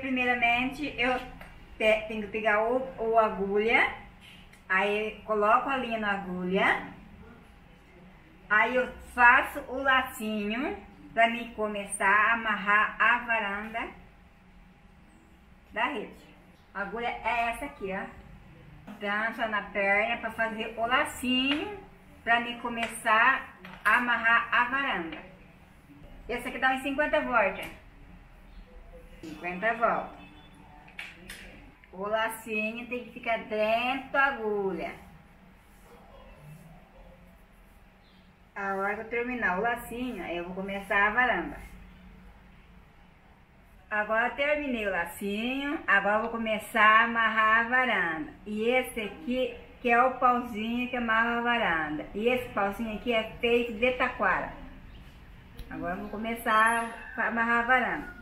primeiramente eu te, tenho que pegar o, o agulha, aí coloco a linha na agulha, aí eu faço o lacinho para mim começar a amarrar a varanda da rede. A agulha é essa aqui, ó. Trança na perna para fazer o lacinho para mim começar a amarrar a varanda. Esse aqui dá uns 50 voltas. 50 voltas. O lacinho tem que ficar dentro da agulha. A hora que eu terminar o lacinho, eu vou começar a varanda. Agora terminei o lacinho, agora vou começar a amarrar a varanda. E esse aqui, que é o pauzinho que amarra a varanda. E esse pauzinho aqui é feito de taquara. Agora eu vou começar a amarrar a varanda.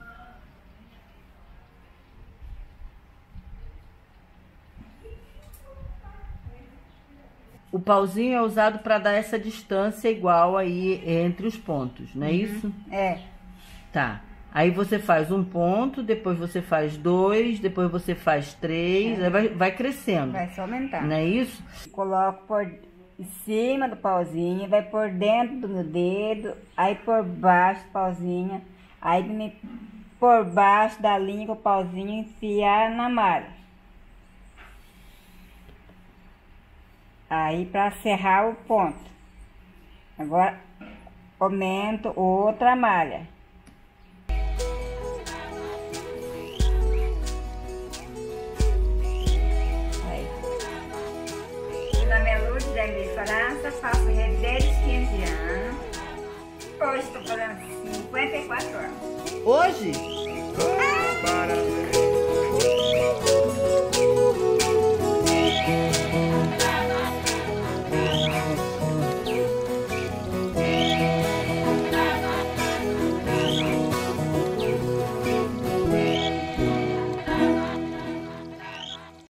O pauzinho é usado para dar essa distância igual aí entre os pontos, não é isso? É. Tá. Aí você faz um ponto, depois você faz dois, depois você faz três, aí vai, vai crescendo. Vai só aumentar. Não é isso? Coloco por em cima do pauzinho, vai por dentro do meu dedo, aí por baixo do pauzinho, aí me, por baixo da linha com o pauzinho enfiar na malha. Aí para serrar o ponto. Agora aumento outra malha. Aí. Na minha luz da minha França, faço desde 15 anos. Hoje estou fazendo 54 anos. Hoje? Para